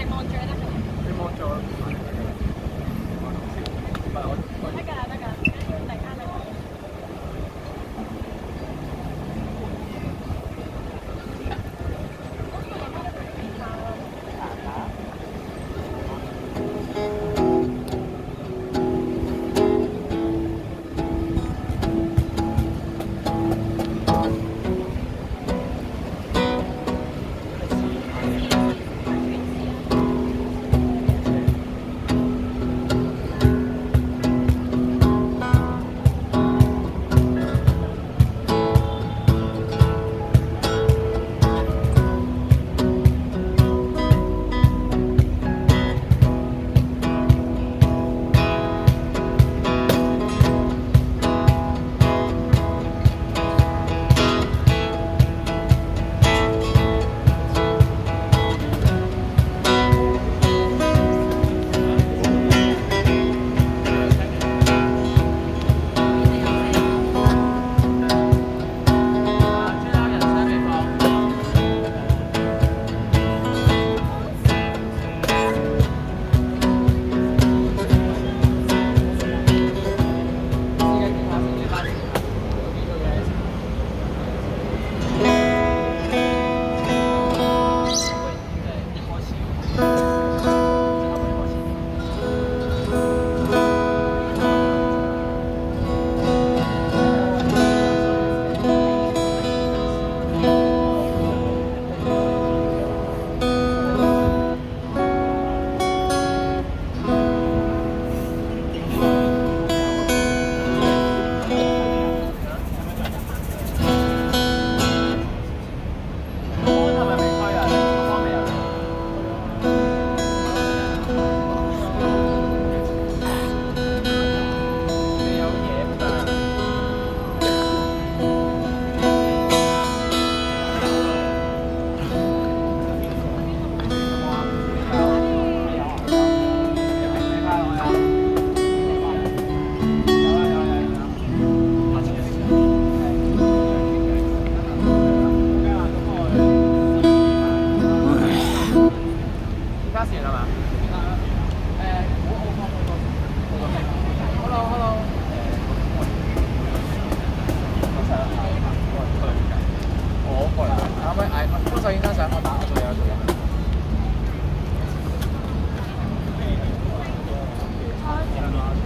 手持ちは。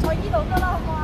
坐一度得啦，哇！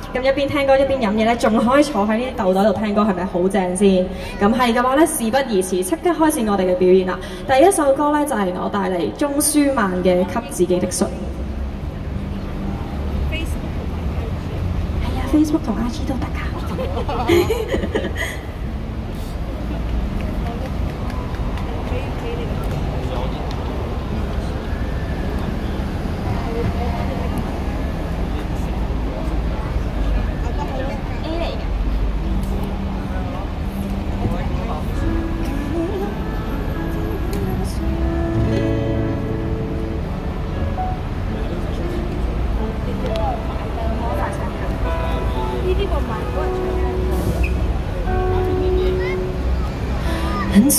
咁一邊聽歌一邊飲嘢咧，仲可以坐喺呢啲豆袋度聽歌，係咪好正先？咁係嘅話咧，事不宜遲，即刻開始我哋嘅表演啦！第一首歌咧就係、我帶嚟鐘舒曼嘅《給自己的信》。，Facebook 同 IG 都得㗎。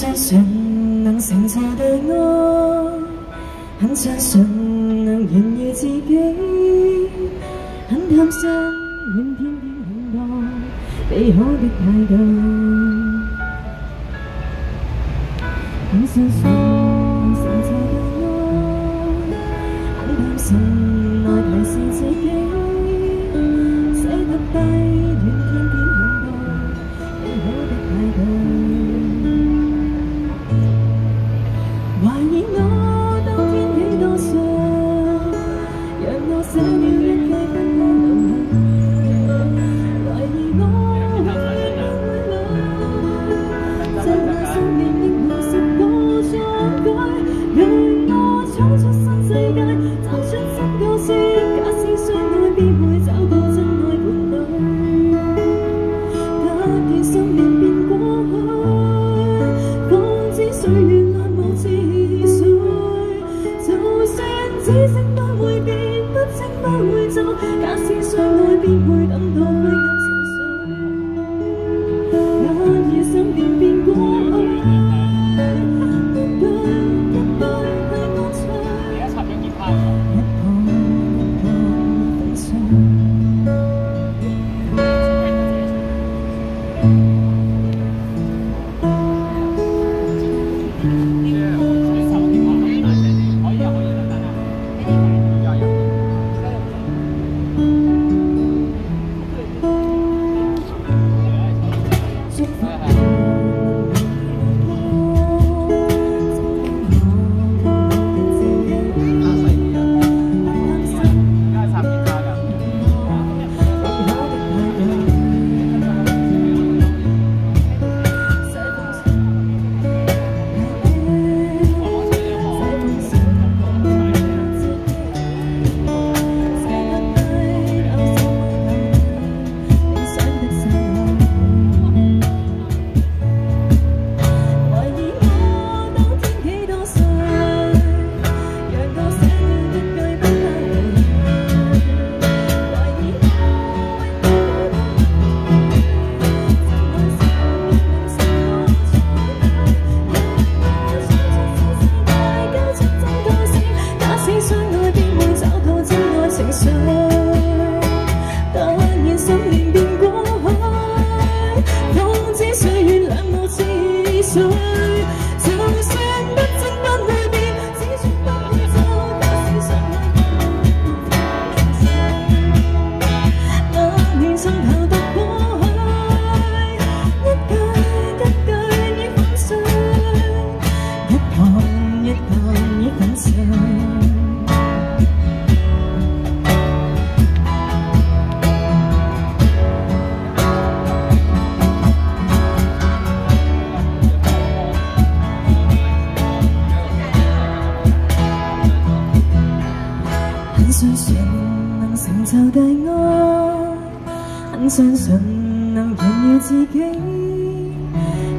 相信能成就的愛，很相信能炫耀自己，很贪心，愿天天很多美好的态度，很相信。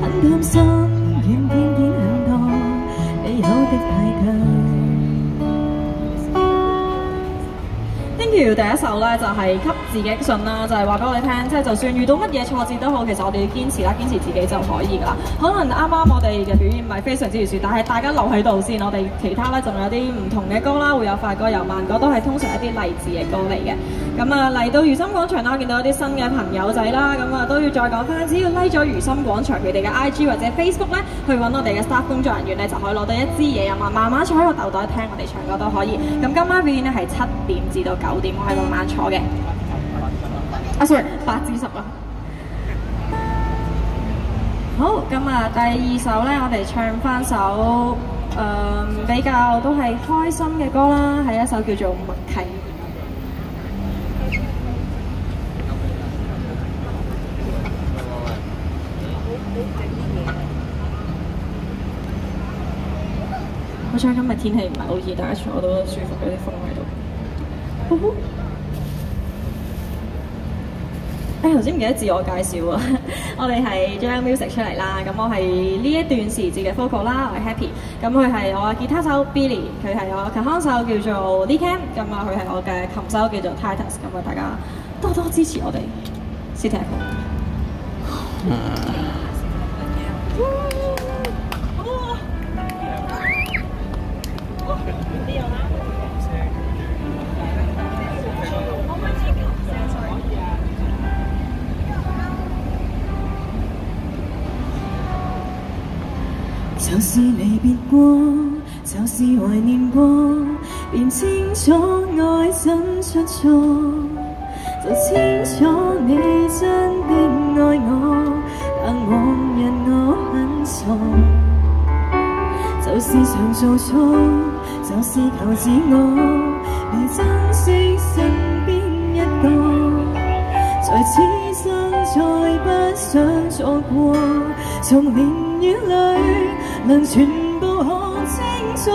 很貪心，願偏偏很多美好的太近。Thank you。第一首咧就係、給自己信啦，就係話俾我哋聽，即係就算遇到乜嘢挫折都好，其實我哋要堅持啦，堅持自己就可以噶啦。可能啱啱我哋嘅表演唔係非常之完善，但係大家留喺度先，我哋其他咧仲有啲唔同嘅歌啦，會有快歌有慢歌，都係通常一啲勵志嘅歌嚟嘅。咁啊嚟到如心廣場啦，見到一啲新嘅朋友仔啦，咁啊都要再講翻，只要 like 咗如心廣場佢哋嘅 IG 或者 Facebook 咧，去揾我哋嘅 staff 工作人員咧，就可以攞到一支嘢飲啊，慢慢坐喺個豆袋聽我哋唱歌都可以。咁今晚表演咧係七點至到九點，我喺度慢慢坐嘅。啊，sorry，八至十啊。好，咁啊，第二首咧，我哋唱翻首誒、比較都係開心嘅歌啦，係一首叫做《默契》。好彩今日天氣唔係好熱，大家坐到舒服，有啲風喺度。呼呼誒頭先唔記得自我介紹啊！我哋係 Jam Music 出嚟啦，咁我係呢一段時節嘅 focal 啦，我係 Happy，咁佢係我嘅吉他手 Billy，佢係我嘅琴行手叫做 Lee Cam，咁啊佢係我嘅琴手叫做 Titus，咁啊大家多多支持我哋，先聽下就是離別過，就是懷念過，便清楚愛怎出錯，就清楚你真的愛我，但往日我很傻，就是常做錯，就是求自我，你珍惜身邊一個。在此生再不想錯過，從年月裏能全部看清楚。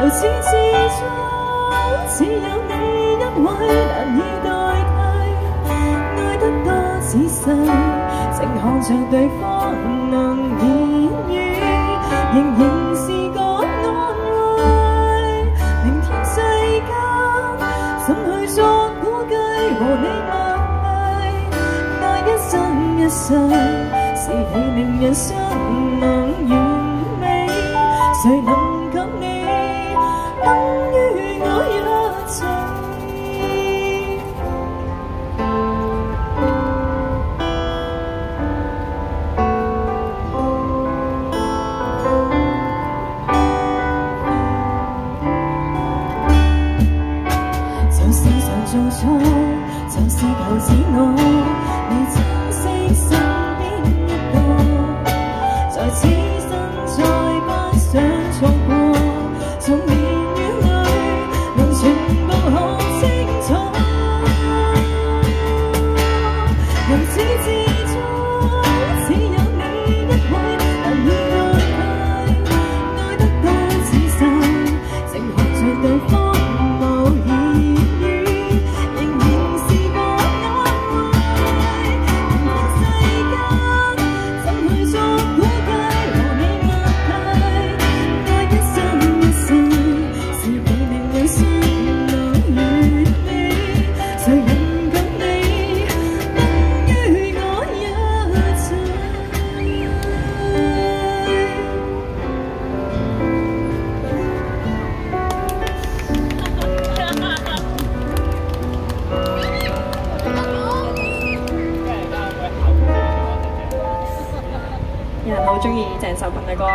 由始至終只有你一位難以代替，愛得多仔细，靜看着對方能言語，仍然是個安慰。明天世間怎去作估計？和你默契，愛一生一世，是你令人生能完美。誰能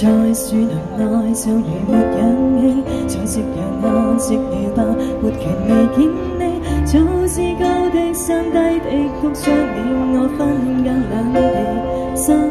在树林内就如没氧气在夕阳下寂寥吧没权利见你早知旧的山低的谷将你我分隔两地